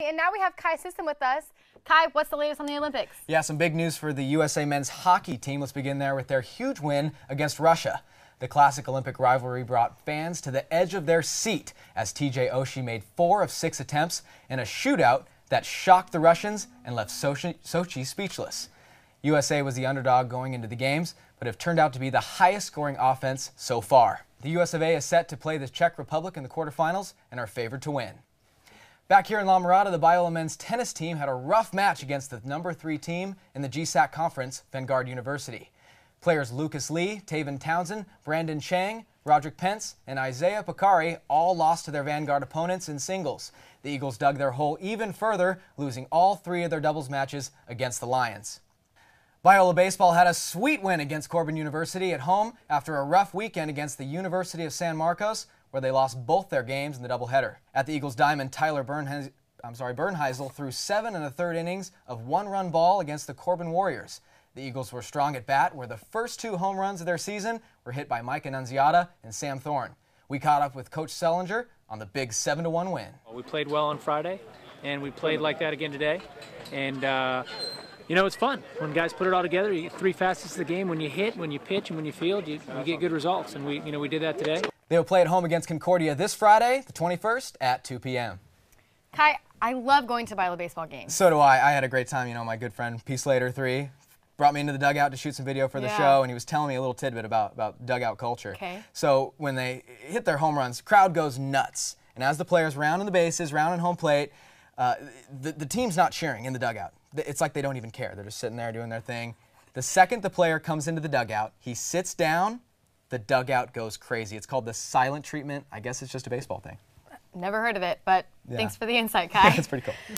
And now we have Ky Sisson with us. Ky, what's the latest on the Olympics? Yeah, some big news for the USA men's hockey team. Let's begin there with their huge win against Russia. The classic Olympic rivalry brought fans to the edge of their seat as TJ Oshie made four of six attempts in a shootout that shocked the Russians and left Sochi, Sochi speechless. USA was the underdog going into the games, but have turned out to be the highest scoring offense so far. The US of A is set to play the Czech Republic in the quarterfinals and are favored to win. Back here in La Mirada, the Biola men's tennis team had a rough match against the number three team in the GSAC conference, Vanguard University. Players Lucas Lee, Taven Townsend, Brandon Chang, Roderick Pence, and Isaiah Picari all lost to their Vanguard opponents in singles. The Eagles dug their hole even further, losing all three of their doubles matches against the Lions. Biola Baseball had a sweet win against Corban University at home after a rough weekend against the University of San Marcos, where they lost both their games in the doubleheader. At the Eagles diamond, Tyler Bernheis I'm sorry, Bernheisel threw seven and a third innings of one-run ball against the Corban Warriors. The Eagles were strong at bat, where the first two home runs of their season were hit by Mike Annunziata and Sam Thorne. We caught up with Coach Sellinger on the big 7-1 win. We played well on Friday, and we played like that again today. And uh, you know, it's fun when guys put it all together. You three facets of the game: when you hit, when you pitch, and when you field, you, you get good results. And we, you know, we did that today. They will play at home against Concordia this Friday, the 21st, at 2 p.m. Ky, I love going to Biola baseball games. So do I. I had a great time. You know, my good friend P. Slater three brought me into the dugout to shoot some video for the yeah. show, and he was telling me a little tidbit about about dugout culture. Okay. So when they hit their home runs, crowd goes nuts, and as the players round in the bases, round in home plate, uh, the the team's not cheering in the dugout. It's like they don't even care. They're just sitting there doing their thing. The second the player comes into the dugout, he sits down. The dugout goes crazy. It's called the silent treatment. I guess it's just a baseball thing. Never heard of it, but yeah. thanks for the insight, Ky. That's pretty cool.